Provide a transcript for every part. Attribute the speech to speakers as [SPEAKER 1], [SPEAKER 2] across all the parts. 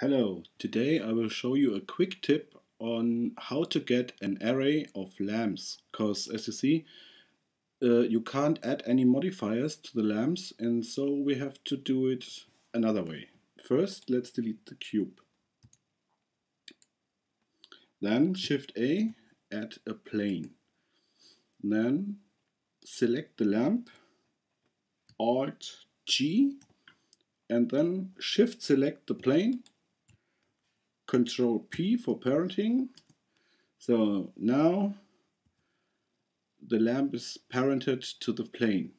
[SPEAKER 1] Hello, today I will show you a quick tip on how to get an array of lamps because as you see uh, you can't add any modifiers to the lamps and so we have to do it another way. First let's delete the cube. Then shift A, add a plane. Then select the lamp, Alt G and then shift select the plane Control P for parenting. So now the lamp is parented to the plane.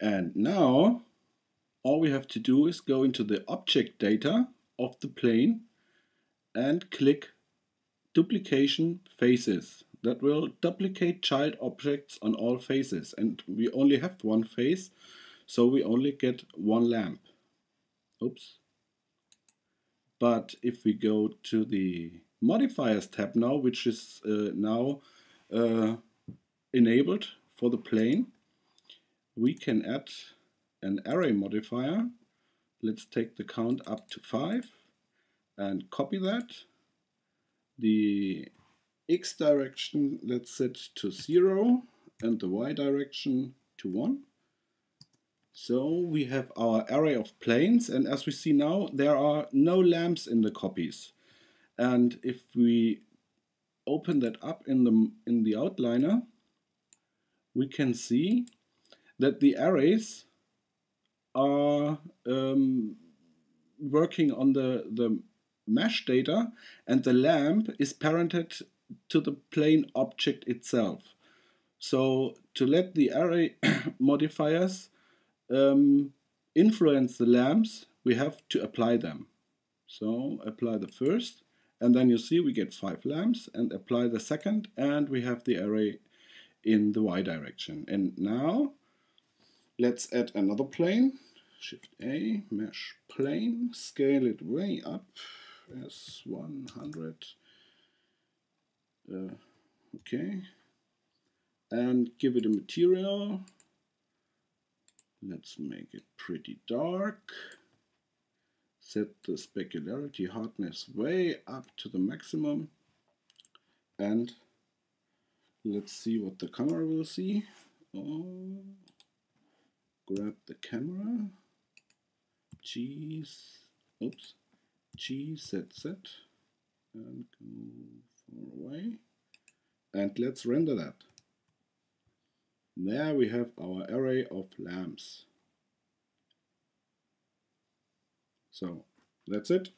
[SPEAKER 1] And now all we have to do is go into the object data of the plane and click duplication faces. That will duplicate child objects on all faces and we only have one face so we only get one lamp. Oops. But if we go to the modifiers tab now, which is uh, now uh, enabled for the plane, we can add an array modifier. Let's take the count up to 5 and copy that. The x direction let's set to 0 and the y direction to 1. So we have our array of planes and as we see now there are no lamps in the copies. And if we open that up in the, in the outliner we can see that the arrays are um, working on the, the mesh data and the lamp is parented to the plane object itself. So to let the array modifiers um, influence the lamps, we have to apply them. So apply the first, and then you see we get five lamps, and apply the second, and we have the array in the y direction. And now let's add another plane. Shift A, mesh plane, scale it way up as 100. Uh, okay, and give it a material Let's make it pretty dark. Set the specularity hardness way up to the maximum. And let's see what the camera will see. Oh, grab the camera. G, oops, G set set. And go far away. And let's render that. There we have our array of lamps. So that's it.